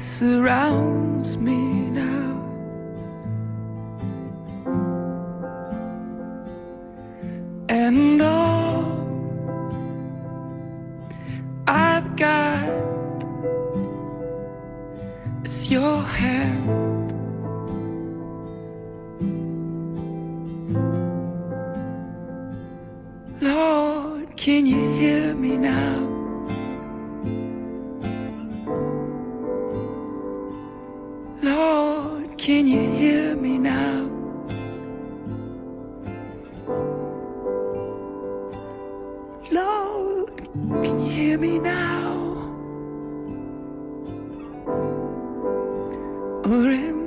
surrounds me now. And all I've got is your hand. Lord, can you hear me now? Can you hear me now? Lord, can you hear me now? Or am